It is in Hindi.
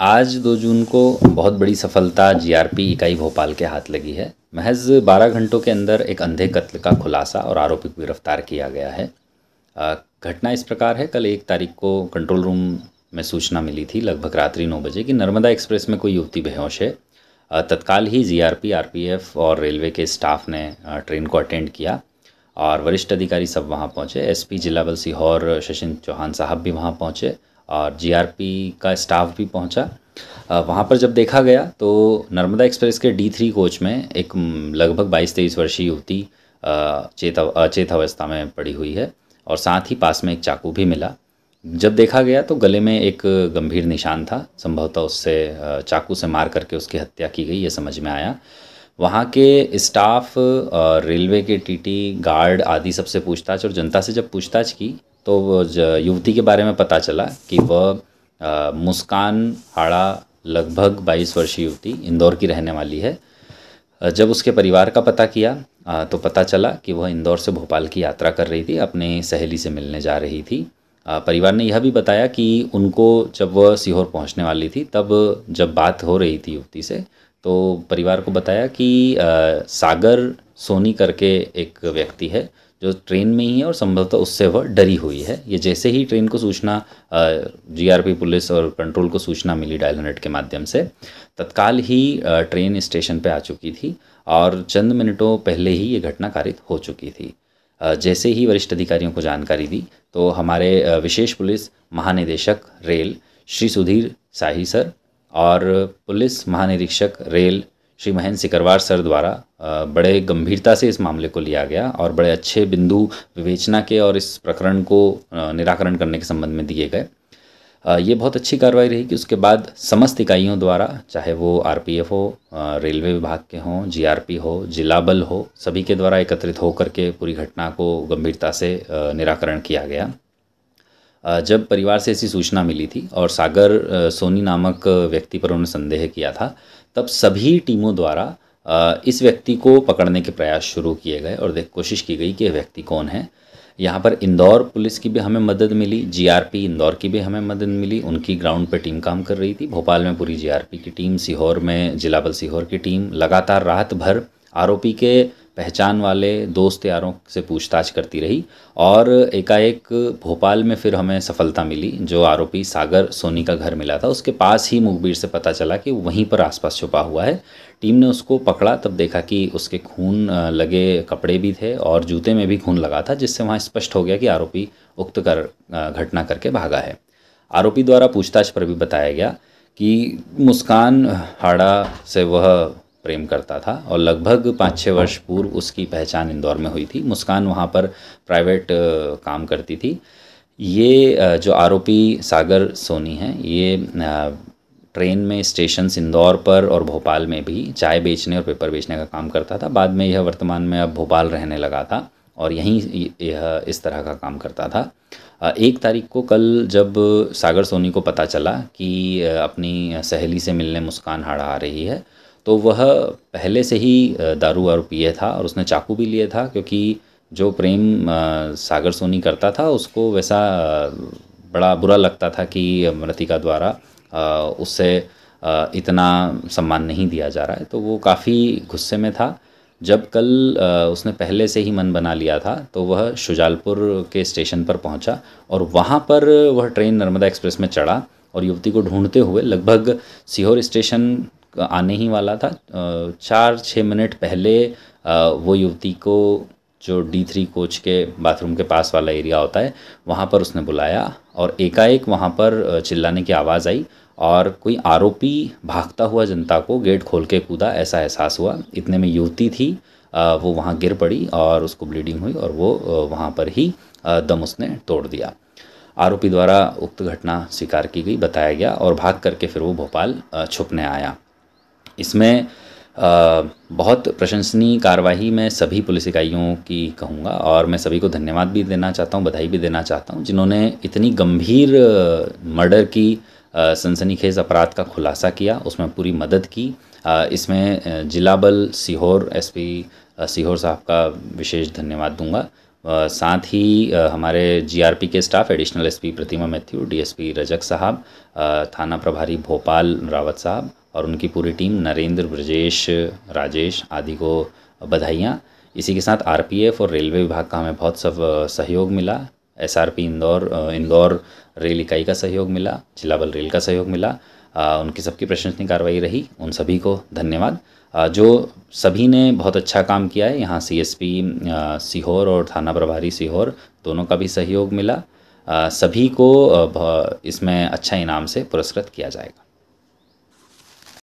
आज दो जून को बहुत बड़ी सफलता जीआरपी इकाई भोपाल के हाथ लगी है। महज 12 घंटों के अंदर एक अंधे कत्ल का खुलासा और आरोपी को गिरफ़्तार किया गया है। घटना इस प्रकार है, कल एक तारीख को कंट्रोल रूम में सूचना मिली थी, लगभग रात्रि नौ बजे कि। नर्मदा एक्सप्रेस में कोई युवती बेहोश है। तत्काल ही जीआरपी आरपीएफ और रेलवे के स्टाफ ने ट्रेन को अटेंड किया और वरिष्ठ अधिकारी सब वहाँ पहुँचे। एसपी जिला बल सीहोर शशिन चौहान साहब भी वहाँ पहुँचे और जीआरपी का स्टाफ भी पहुँचा। वहाँ पर जब देखा गया तो नर्मदा एक्सप्रेस के डी थ्री कोच में एक लगभग बाईस तेईस वर्षीय युवती चेत अचेत अवस्था में पड़ी हुई है और साथ ही पास में एक चाकू भी मिला। जब देखा गया तो गले में एक गंभीर निशान था। संभवतः उससे चाकू से मार करके उसकी हत्या की गई, ये समझ में आया। वहाँ के स्टाफ रेलवे के टीटी, गार्ड आदि सबसे पूछताछ और जनता से जब पूछताछ की तो युवती के बारे में पता चला कि वह मुस्कान हाड़ा लगभग 22 वर्षीय युवती इंदौर की रहने वाली है। जब उसके परिवार का पता किया तो पता चला कि वह इंदौर से भोपाल की यात्रा कर रही थी, अपने सहेली से मिलने जा रही थी। परिवार ने यह भी बताया कि उनको जब वह सीहोर पहुँचने वाली थी, तब जब बात हो रही थी युवती से तो परिवार को बताया कि सागर सोनी करके एक व्यक्ति है जो ट्रेन में ही है और संभवतः उससे वह डरी हुई है। ये जैसे ही ट्रेन को सूचना जीआरपी पुलिस और कंट्रोल को सूचना मिली डायल के माध्यम से, तत्काल ही ट्रेन स्टेशन पे आ चुकी थी और चंद मिनटों पहले ही ये घटना कारित हो चुकी थी। जैसे ही वरिष्ठ अधिकारियों को जानकारी दी तो हमारे विशेष पुलिस महानिदेशक रेल श्री सुधीर शाही सर और पुलिस महानिरीक्षक रेल श्री महेंद्र सिकरवार सर द्वारा बड़े गंभीरता से इस मामले को लिया गया और बड़े अच्छे बिंदु विवेचना के और इस प्रकरण को निराकरण करने के संबंध में दिए गए। ये बहुत अच्छी कार्रवाई रही कि उसके बाद समस्त इकाइयों द्वारा, चाहे वो आरपीएफ हो रेलवे विभाग के हों, जीआरपी हो, जिला बल हो, सभी के द्वारा एकत्रित होकर के पूरी घटना को गंभीरता से निराकरण किया गया। जब परिवार से ऐसी सूचना मिली थी और सागर सोनी नामक व्यक्ति पर उन्होंने संदेह किया था, तब सभी टीमों द्वारा इस व्यक्ति को पकड़ने के प्रयास शुरू किए गए और देख, कोशिश की गई कि यह व्यक्ति कौन है। यहाँ पर इंदौर पुलिस की भी हमें मदद मिली, जीआरपी इंदौर की भी हमें मदद मिली। उनकी ग्राउंड पर टीम काम कर रही थी। भोपाल में पूरी जीआरपी की टीम, सीहोर में जिला बल सीहोर की टीम। लगातार रात भर आरोपी के पहचान वाले दोस्त यारों से पूछताछ करती रही और एकाएक भोपाल में फिर हमें सफलता मिली, जो आरोपी सागर सोनी का घर मिला था। उसके पास ही मुखबिर से पता चला कि वहीं पर आसपास छुपा हुआ है। टीम ने उसको पकड़ा, तब देखा कि उसके खून लगे कपड़े भी थे और जूते में भी खून लगा था, जिससे वहाँ स्पष्ट हो गया कि आरोपी उक्त कर घटना करके भागा है। आरोपी द्वारा पूछताछ पर भी बताया गया कि मुस्कान हाड़ा से वह प्रेम करता था और लगभग पाँच छः वर्ष पूर्व उसकी पहचान इंदौर में हुई थी। मुस्कान वहाँ पर प्राइवेट काम करती थी। ये जो आरोपी सागर सोनी हैं, ये ट्रेन में स्टेशन इंदौर पर और भोपाल में भी चाय बेचने और पेपर बेचने का काम करता था। बाद में यह वर्तमान में अब भोपाल रहने लगा था और यहीं यह इस तरह का काम करता था। एक तारीख को कल जब सागर सोनी को पता चला कि अपनी सहेली से मिलने मुस्कान हाड़ा आ रही है तो वह पहले से ही दारू वारू पिए था और उसने चाकू भी लिए था क्योंकि जो प्रेम सागर सोनी करता था उसको वैसा बड़ा बुरा लगता था कि मृतिका द्वारा उससे इतना सम्मान नहीं दिया जा रहा है। तो वो काफ़ी गुस्से में था। जब कल उसने पहले से ही मन बना लिया था तो वह शुजालपुर के स्टेशन पर पहुँचा और वहाँ पर वह ट्रेन नर्मदा एक्सप्रेस में चढ़ा और युवती को ढूंढते हुए लगभग सीहोर स्टेशन आने ही वाला था। चार छः मिनट पहले वो युवती को, जो डी थ्री कोच के बाथरूम के पास वाला एरिया होता है, वहाँ पर उसने बुलाया और एकाएक वहाँ पर चिल्लाने की आवाज़ आई और कोई आरोपी भागता हुआ जनता को गेट खोल के कूदा, ऐसा एहसास हुआ। इतने में युवती थी वो वहाँ गिर पड़ी और उसको ब्लीडिंग हुई और वो वहाँ पर ही दम उसने तोड़ दिया। आरोपी द्वारा उक्त घटना स्वीकार की गई, बताया गया और भाग करके फिर वो भोपाल छुपने आया। इसमें बहुत प्रशंसनीय कार्यवाही मैं सभी पुलिस इकाइयों की कहूँगा और मैं सभी को धन्यवाद भी देना चाहता हूँ, बधाई भी देना चाहता हूँ, जिन्होंने इतनी गंभीर मर्डर की सनसनीखेज अपराध का खुलासा किया, उसमें पूरी मदद की। इसमें जिला बल सीहोर, एसपी सीहोर साहब का विशेष धन्यवाद दूँगा। साथ ही हमारे जीआरपी के staff additional SP Pratima Mathew DSP Rajak साहब थाना प्रभारी भोपाल रावत साहब और उनकी पूरी टीम, नरेंद्र, ब्रजेश, राजेश आदि को बधाइयाँ। इसी के साथ आरपीएफ और रेलवे विभाग का हमें बहुत सब सहयोग मिला। एसआरपी इंदौर इंदौर रेल इकाई का सहयोग मिला, जिला बल रेल का सहयोग मिला। उनकी सबकी प्रशंसनीय कार्रवाई रही। उन सभी को धन्यवाद। जो सभी ने बहुत अच्छा काम किया है, यहाँ सीएसपी सीहोर और थाना प्रभारी सीहोर, दोनों का भी सहयोग मिला। सभी को इसमें अच्छा इनाम से पुरस्कृत किया जाएगा।